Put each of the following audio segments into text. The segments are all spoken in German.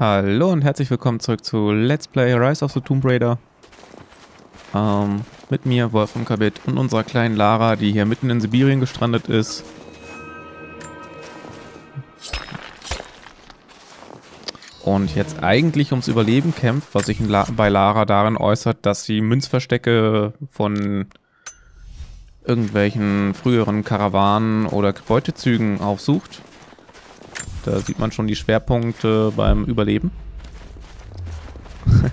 Hallo und herzlich willkommen zurück zu Let's Play Rise of the Tomb Raider. Ähm, mit mir, Wolf und Kabit und unserer kleinen Lara, die hier mitten in Sibirien gestrandet ist. Und jetzt eigentlich ums Überleben kämpft, was sich La bei Lara darin äußert, dass sie Münzverstecke von irgendwelchen früheren Karawanen oder Beutezügen aufsucht da sieht man schon die Schwerpunkte beim Überleben.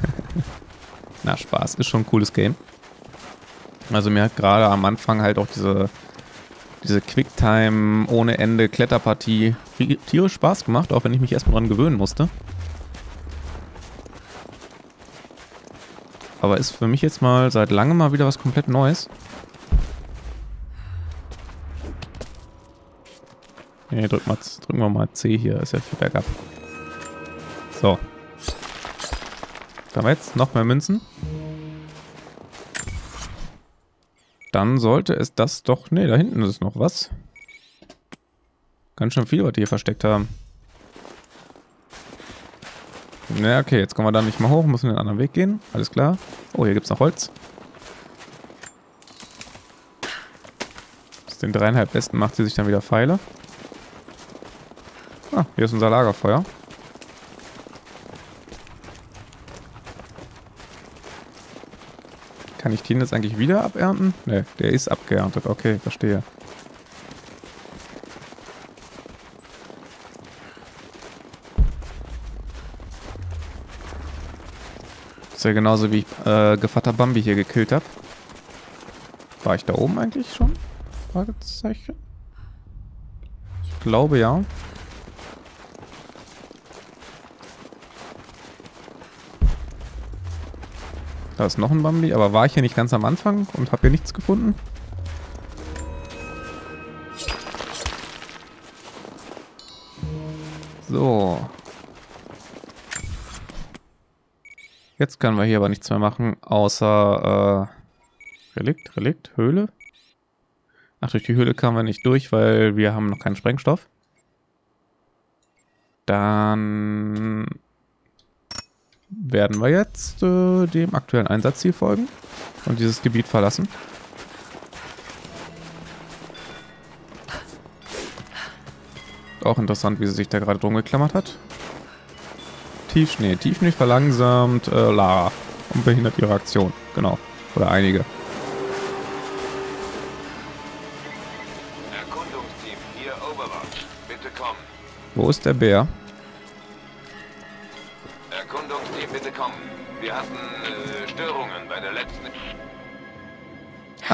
Na, Spaß. Ist schon ein cooles Game. Also mir hat gerade am Anfang halt auch diese, diese Quicktime ohne Ende Kletterpartie tierisch Spaß gemacht, auch wenn ich mich erstmal dran gewöhnen musste. Aber ist für mich jetzt mal seit langem mal wieder was komplett Neues. Ne, drück mal, drücken wir mal C hier, ist ja für bergab. So. Da haben jetzt noch mehr Münzen. Dann sollte es das doch... Ne, da hinten ist noch was. Ganz schön viel, was die hier versteckt haben. Ne, okay, jetzt kommen wir da nicht mal hoch, müssen den anderen Weg gehen. Alles klar. Oh, hier gibt es noch Holz. Aus den dreieinhalb Besten macht sie sich dann wieder Pfeile. Ah, hier ist unser Lagerfeuer. Kann ich den jetzt eigentlich wieder abernten? Ne, der ist abgeerntet. Okay, verstehe. ist ja genauso wie ich äh, Gevatter Bambi hier gekillt habe. War ich da oben eigentlich schon? Fragezeichen. Ich glaube ja. Da ist noch ein Bambi, aber war ich hier nicht ganz am Anfang und habe hier nichts gefunden? So. Jetzt können wir hier aber nichts mehr machen, außer äh, Relikt, Relikt, Höhle. Ach, durch die Höhle kamen wir nicht durch, weil wir haben noch keinen Sprengstoff. Dann werden wir jetzt äh, dem aktuellen Einsatzziel folgen und dieses Gebiet verlassen. Auch interessant, wie sie sich da gerade drum geklammert hat. Tiefschnee. Tiefschnee verlangsamt äh, Lara und behindert ihre Aktion. Genau. Oder einige. Erkundungsteam, hier Overwatch. Bitte kommen. Wo ist der Bär?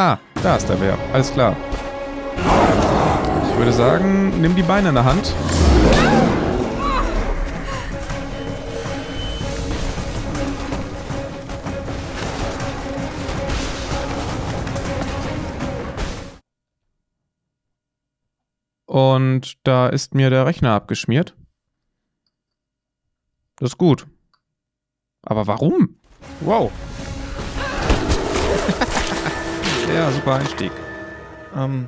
Ah, da ist der Bär. Alles klar. Ich würde sagen, nimm die Beine in der Hand. Und da ist mir der Rechner abgeschmiert. Das ist gut. Aber warum? Wow. Ja, super Einstieg. Ähm,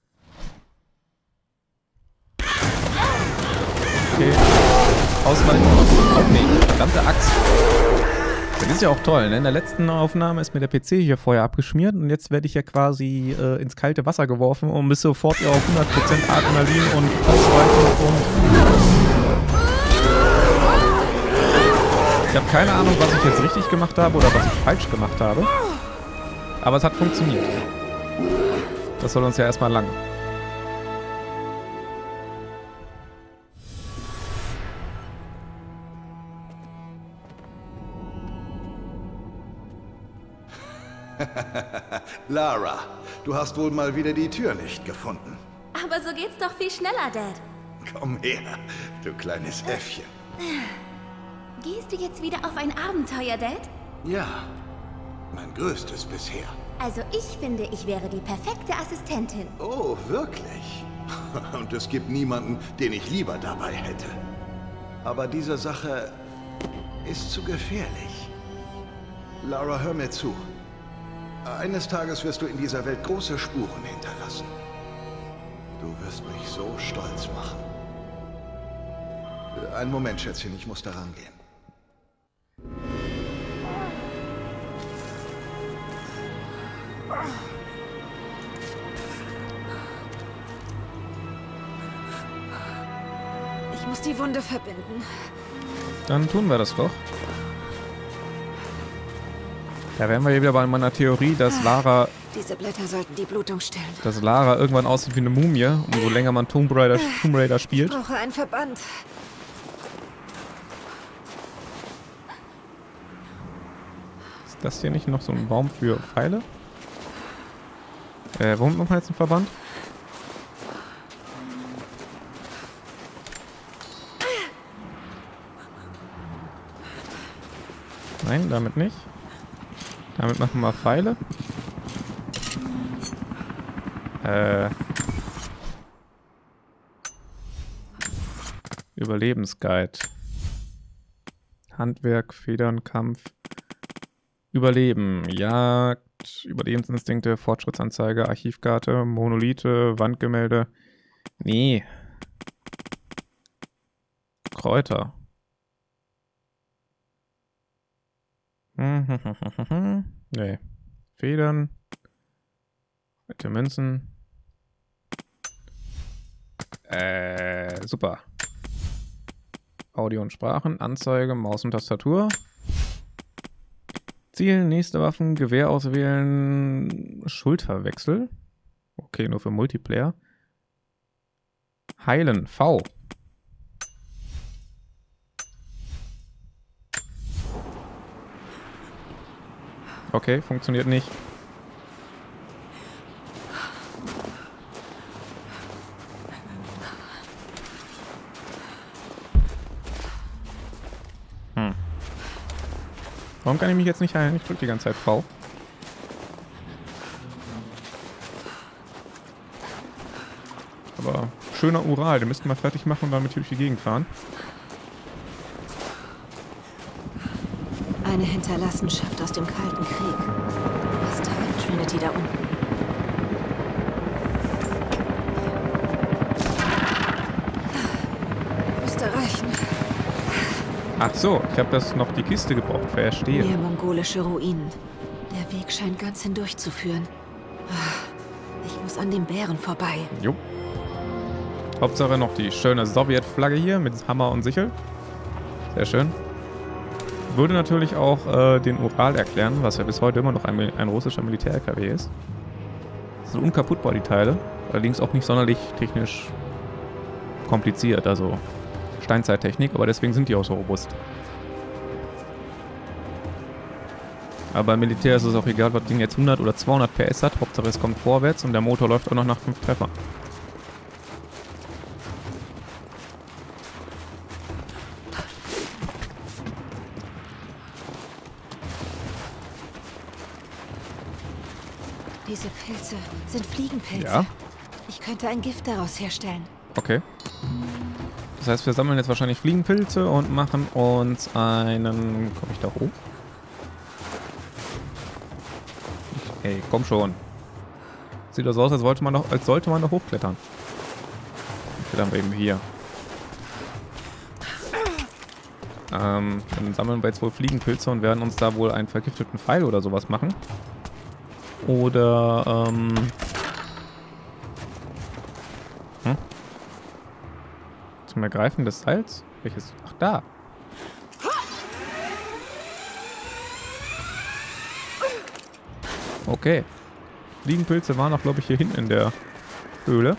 Ausweichen. Oh nee, verdammte Axt. Das ist ja auch toll, ne? In der letzten Aufnahme ist mir der PC hier vorher abgeschmiert und jetzt werde ich ja quasi äh, ins kalte Wasser geworfen und bis sofort auf 100% Adrenalin und Ausweichen und Ich habe keine Ahnung, was ich jetzt richtig gemacht habe oder was ich falsch gemacht habe. Aber es hat funktioniert. Das soll uns ja erstmal lang. Lara, du hast wohl mal wieder die Tür nicht gefunden. Aber so geht's doch viel schneller, Dad. Komm her, du kleines Äffchen. Gehst du jetzt wieder auf ein Abenteuer, Dad? Ja, mein größtes bisher. Also ich finde, ich wäre die perfekte Assistentin. Oh, wirklich? Und es gibt niemanden, den ich lieber dabei hätte. Aber diese Sache ist zu gefährlich. Lara, hör mir zu. Eines Tages wirst du in dieser Welt große Spuren hinterlassen. Du wirst mich so stolz machen. Einen Moment, Schätzchen, ich muss daran gehen. Ich muss die Wunde verbinden. Dann tun wir das doch. Da wären wir wieder bei meiner Theorie, dass Lara, Diese Blätter sollten die Blutung stillen. dass Lara irgendwann aussieht wie eine Mumie, umso länger man Tomb Raider, Tomb Raider Ich spielt. brauche einen Verband. Ist das hier nicht noch so ein Baum für Pfeile? Äh, warum wir jetzt einen Verband? Nein, damit nicht. Damit machen wir Pfeile. Äh. Überlebensguide. Handwerk, Federn, Kampf. Überleben, Jagd, Überlebensinstinkte, Fortschrittsanzeige, Archivkarte, Monolithe, Wandgemälde. Nee. Kräuter. Nee. Federn. Alte Münzen. Äh, super. Audio und Sprachen, Anzeige, Maus und Tastatur. Ziel, nächste Waffen, Gewehr auswählen, Schulterwechsel. Okay, nur für Multiplayer. Heilen, V. Okay, funktioniert nicht. Hm. Warum kann ich mich jetzt nicht heilen? Ich drücke die ganze Zeit V. Aber schöner Ural, den müssten wir fertig machen und damit hier durch die Gegend fahren. Eine Hinterlassenschaft aus dem Kalten Krieg. Was treibt Trinity da unten? Müsste reichen. Ach so, ich habe das noch die Kiste gebraucht. Verstehe. Mehr mongolische Ruinen. Der Weg scheint ganz hindurch zu führen. Ich muss an den Bären vorbei. Jo. Hauptsache noch die schöne Sowjetflagge hier mit Hammer und Sichel. Sehr schön. Würde natürlich auch äh, den Ural erklären, was ja bis heute immer noch ein, ein russischer Militär-LKW ist. Sind unkaputtbar die Teile, allerdings auch nicht sonderlich technisch kompliziert, also Steinzeittechnik, aber deswegen sind die auch so robust. Aber beim Militär ist es auch egal, ob das Ding jetzt 100 oder 200 PS hat, Hauptsache es kommt vorwärts und der Motor läuft auch noch nach 5 Treffern. Diese Pilze sind Fliegenpilze. Ja. Ich könnte ein Gift daraus herstellen. Okay. Das heißt, wir sammeln jetzt wahrscheinlich Fliegenpilze und machen uns einen... Komme ich da hoch? Ey, komm schon. Sieht das aus, als, wollte man noch, als sollte man noch hochklettern. Klettern wir eben hier. Ähm, dann sammeln wir jetzt wohl Fliegenpilze und werden uns da wohl einen vergifteten Pfeil oder sowas machen. Oder, ähm... Hm? Zum Ergreifen des Seils? Welches? Ach, da. Okay. Fliegenpilze waren auch, glaube ich, hier hinten in der Höhle.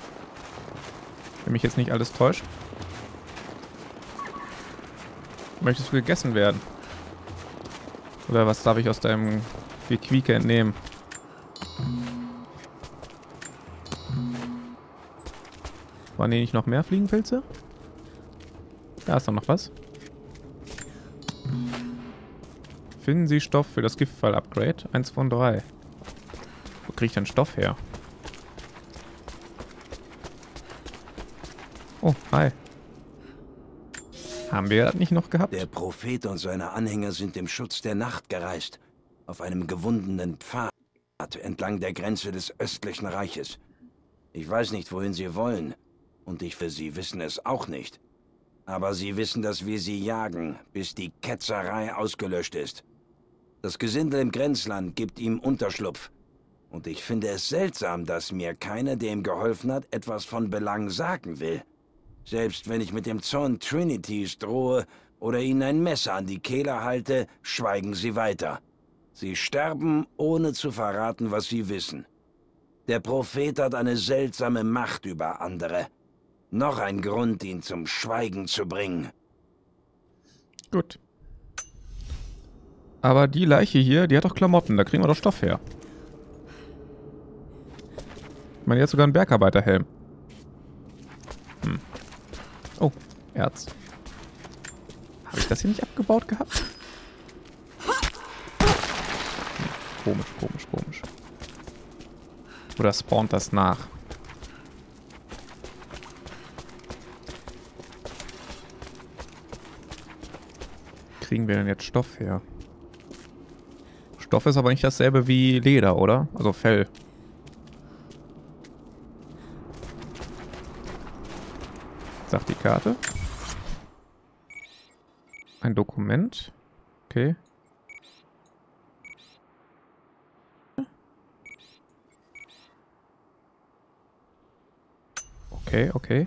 Wenn mich jetzt nicht alles täuscht. Möchtest du gegessen werden? Oder was darf ich aus deinem Gequieke entnehmen? Waren hier nicht noch mehr Fliegenpilze? Da ist doch noch was. Finden Sie Stoff für das Giftfall-Upgrade. Eins von drei. Wo kriege ich denn Stoff her? Oh, hi. Haben wir das nicht noch gehabt? Der Prophet und seine Anhänger sind im Schutz der Nacht gereist. Auf einem gewundenen Pfad entlang der Grenze des östlichen Reiches. Ich weiß nicht, wohin sie wollen. Und ich für sie wissen es auch nicht. Aber sie wissen, dass wir sie jagen, bis die Ketzerei ausgelöscht ist. Das Gesindel im Grenzland gibt ihm Unterschlupf. Und ich finde es seltsam, dass mir keiner, der ihm geholfen hat, etwas von Belang sagen will. Selbst wenn ich mit dem Zorn Trinities drohe oder ihnen ein Messer an die Kehle halte, schweigen sie weiter. Sie sterben, ohne zu verraten, was sie wissen. Der Prophet hat eine seltsame Macht über andere. Noch ein Grund, ihn zum Schweigen zu bringen. Gut. Aber die Leiche hier, die hat doch Klamotten, da kriegen wir doch Stoff her. Ich meine, die hat sogar einen Bergarbeiterhelm. Hm. Oh, Erz. Habe ich das hier nicht abgebaut gehabt? Hm. Komisch, komisch, komisch. Oder spawnt das nach? Kriegen wir denn jetzt Stoff her? Stoff ist aber nicht dasselbe wie Leder, oder? Also Fell. Sagt die Karte. Ein Dokument. Okay. Okay, okay.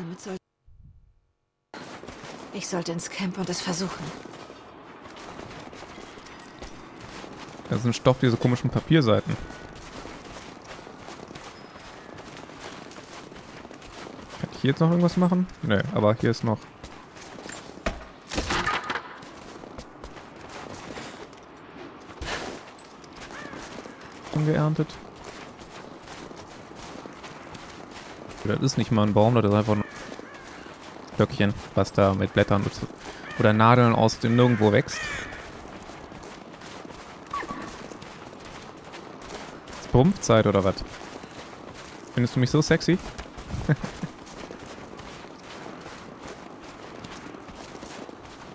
Damit soll... Ich sollte ins Camp und es versuchen. Das ein Stoff, diese komischen Papierseiten. Kann ich hier jetzt noch irgendwas machen? Nee, aber hier ist noch... Schon geerntet. Das ist nicht mal ein Baum, das ist einfach ein Stöckchen, was da mit Blättern oder Nadeln aus dem Nirgendwo wächst. Ist Prumpfzeit oder was? Findest du mich so sexy?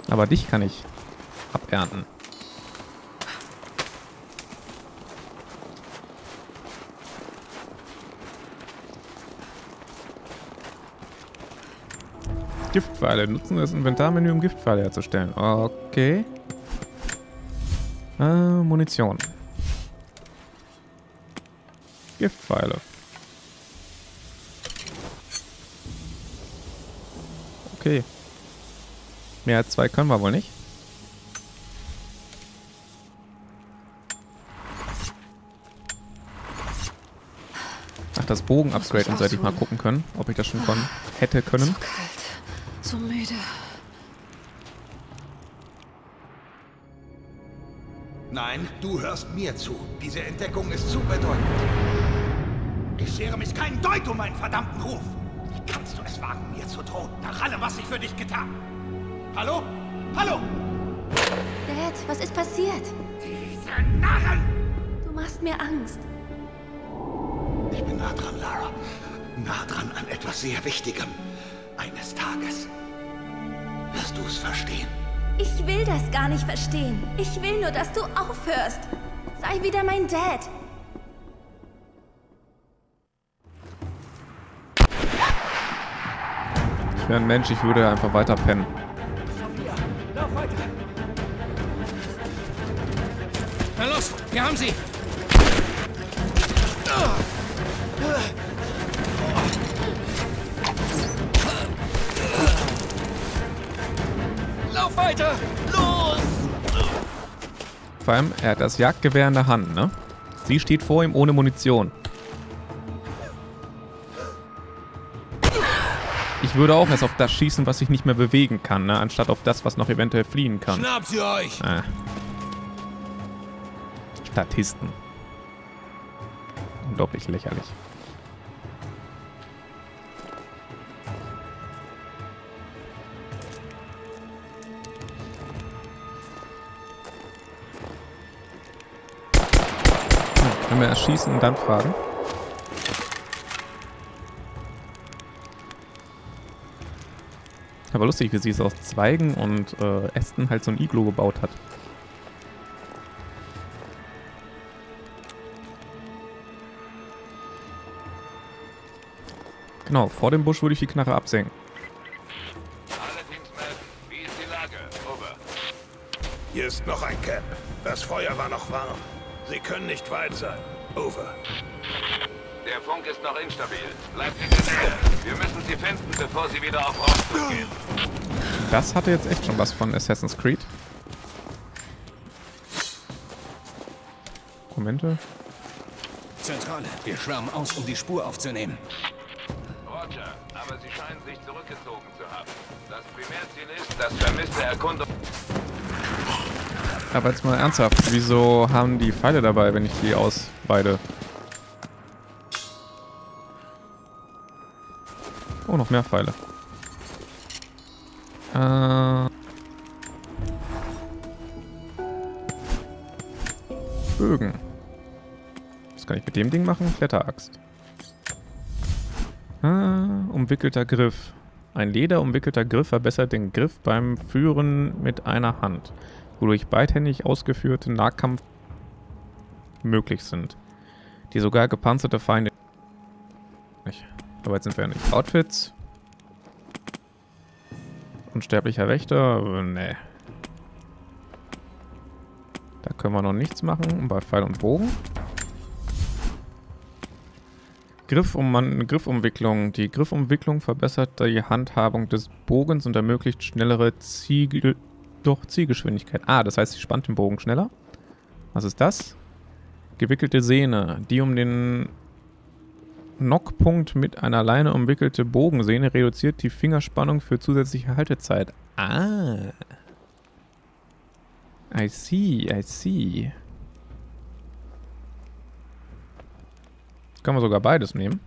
Aber dich kann ich abernten. Giftpfeile. Nutzen das Inventarmenü, um Giftpfeile herzustellen. Okay. Äh, Munition. Giftpfeile. Okay. Mehr als zwei können wir wohl nicht. Ach, das Bogen-Upgrade und sollte ich mal gucken können, ob ich das schon hätte können. So kalt. So müde. Nein, du hörst mir zu. Diese Entdeckung ist zu bedeutend. Ich schere mich keinen Deut um meinen verdammten Ruf. Wie kannst du es wagen, mir zu drohen, nach allem, was ich für dich getan? Hallo? Hallo? Dad, was ist passiert? Diese Narren! Du machst mir Angst. Ich bin nah dran, Lara. Nah dran an etwas sehr Wichtigem. Eines Tages wirst du es verstehen. Ich will das gar nicht verstehen. Ich will nur, dass du aufhörst. Sei wieder mein Dad. Ich wäre ein Mensch, ich würde einfach weiter pennen. Na los, wir haben sie! Weiter! Los! Vor allem, er hat das Jagdgewehr in der Hand, ne? Sie steht vor ihm ohne Munition. Ich würde auch erst auf das schießen, was sich nicht mehr bewegen kann, ne? Anstatt auf das, was noch eventuell fliehen kann. Schnappt sie euch! Ah. Statisten. Unglaublich lächerlich. Hm, können wir erst schießen und dann fragen? Aber lustig, wie sie es aus Zweigen und äh, Ästen halt so ein Iglo gebaut hat. Genau, vor dem Busch würde ich die Knarre absenken. Hier ist noch ein Camp. Das Feuer war noch warm. Sie können nicht weit sein. Over. Der Funk ist noch instabil. Bleibt in der Nähe. Wir müssen sie finden, bevor sie wieder auf Raumzug gehen. Das hatte jetzt echt schon was von Assassin's Creed. Dokumente. Zentrale, wir schwärmen aus, um die Spur aufzunehmen. Roger, aber sie scheinen sich zurückgezogen zu haben. Das Primärziel ist das vermisste Erkundung. Aber jetzt mal ernsthaft, wieso haben die Pfeile dabei, wenn ich die ausweide? Oh, noch mehr Pfeile. Äh. Bögen. Was kann ich mit dem Ding machen? Kletteraxt. Ah, umwickelter Griff. Ein lederumwickelter Griff verbessert den Griff beim Führen mit einer Hand, wodurch beidhändig ausgeführte Nahkampf möglich sind, die sogar gepanzerte Feinde nicht. Jetzt sind wir ja nicht. Outfits. Unsterblicher Wächter. Nee. Da können wir noch nichts machen. Bei Pfeil und Bogen. Griffum Griffumwicklung. Die Griffumwicklung verbessert die Handhabung des Bogens und ermöglicht schnellere Ziegel doch Zielgeschwindigkeit. Ah, das heißt, sie spannt den Bogen schneller. Was ist das? Gewickelte Sehne, die um den Knockpunkt mit einer Leine umwickelte Bogensehne reduziert die Fingerspannung für zusätzliche Haltezeit. Ah. I see, I see. Können wir sogar beides nehmen.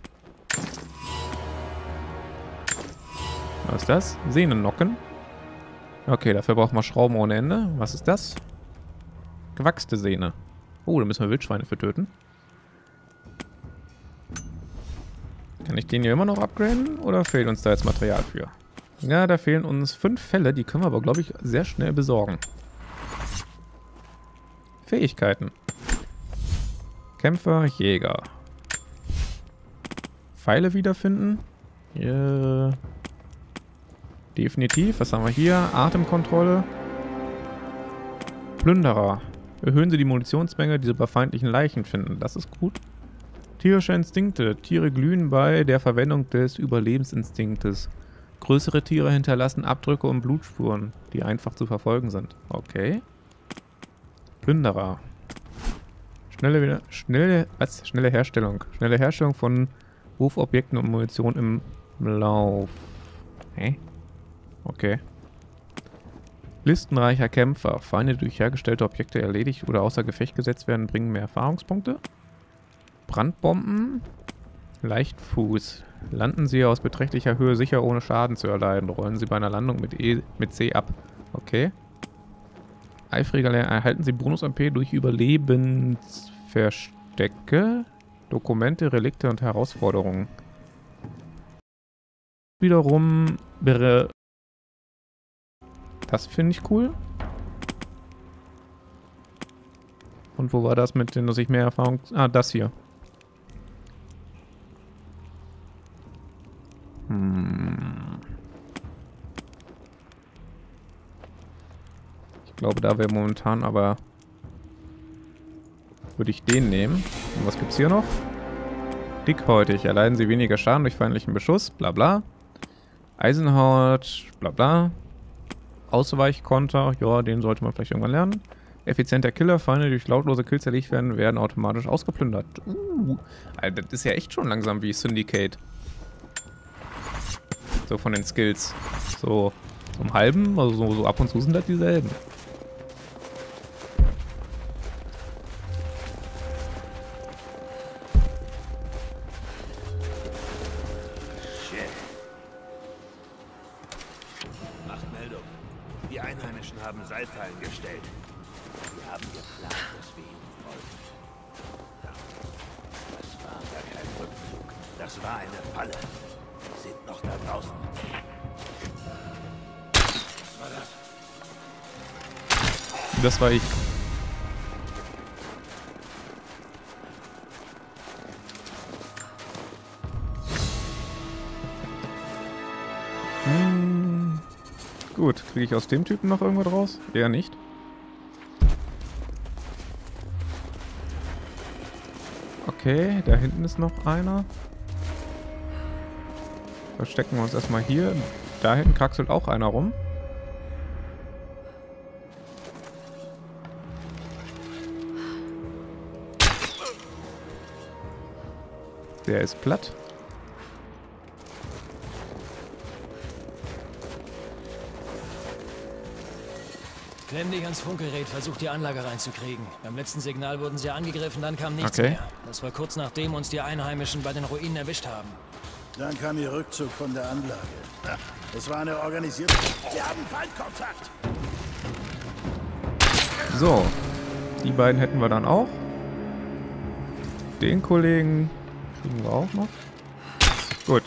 Was ist das? Sehne knocken. Okay, dafür brauchen wir Schrauben ohne Ende. Was ist das? Gewachste Sehne. Oh, da müssen wir Wildschweine für töten. Kann ich den hier immer noch upgraden oder fehlt uns da jetzt Material für? Ja, da fehlen uns fünf Fälle, die können wir aber, glaube ich, sehr schnell besorgen. Fähigkeiten. Kämpfer, Jäger. Pfeile wiederfinden. Ja. Definitiv. Was haben wir hier? Atemkontrolle. Plünderer. Erhöhen Sie die Munitionsmenge, die Sie bei feindlichen Leichen finden. Das ist gut. Tierische Instinkte. Tiere glühen bei der Verwendung des Überlebensinstinktes. Größere Tiere hinterlassen Abdrücke und Blutspuren, die einfach zu verfolgen sind. Okay. Plünderer. Schnelle, wieder, schnelle, was? Schnelle Herstellung. Schnelle Herstellung von Wurfobjekten und Munition im Lauf. Hä? Okay. Listenreicher Kämpfer. Feinde durch hergestellte Objekte erledigt oder außer Gefecht gesetzt werden, bringen mehr Erfahrungspunkte. Brandbomben. Leichtfuß. Landen Sie aus beträchtlicher Höhe sicher, ohne Schaden zu erleiden. Rollen Sie bei einer Landung mit, e, mit C ab. Okay. Eifriger Lehrer. Erhalten Sie Bonus-AP durch Überlebensverstecke, Dokumente, Relikte und Herausforderungen. Wiederum. Das finde ich cool. Und wo war das mit dem, dass ich mehr Erfahrung... Ah, das hier. Hm. Ich glaube, da wäre momentan aber... Würde ich den nehmen. Und was gibt's hier noch? Dickhäutig. Erleiden sie weniger Schaden durch feindlichen Beschuss. Bla bla. Eisenhaut. Bla bla. Ausweichkonter, ja, den sollte man vielleicht irgendwann lernen. Effizienter Killer, Feinde, durch lautlose Kills erlegt werden, werden automatisch ausgeplündert. Uh, Alter, das ist ja echt schon langsam wie Syndicate. So von den Skills. So zum halben, also so, so ab und zu sind das dieselben. Gut, kriege ich aus dem Typen noch irgendwas raus? Eher nicht. Okay, da hinten ist noch einer. Verstecken wir uns erstmal hier. Da hinten kraxelt auch einer rum. Der ist platt. Dich ans Funkgerät, versuch die Anlage reinzukriegen. Beim letzten Signal wurden sie angegriffen, dann kam nichts Okay. mehr. Das war kurz nachdem uns die Einheimischen bei den Ruinen erwischt haben. Dann kam ihr Rückzug von der Anlage. Ja, Es war eine organisierte... Sie haben Feindkontakt! So, die beiden hätten wir dann auch. Den Kollegen kriegen wir auch noch. Gut.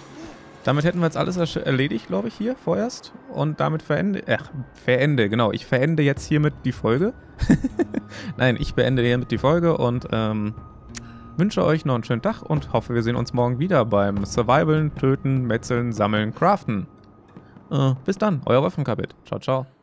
Damit hätten wir jetzt alles erledigt, glaube ich, hier vorerst. Und damit verende... Ach, verende, genau. Ich verende jetzt hiermit die Folge. Nein, ich beende hiermit die Folge und ähm, wünsche euch noch einen schönen Tag und hoffe, wir sehen uns morgen wieder beim Survivalen, Töten, Metzeln, Sammeln, Craften. Äh, bis dann, euer Wolfenkabit. Ciao, ciao.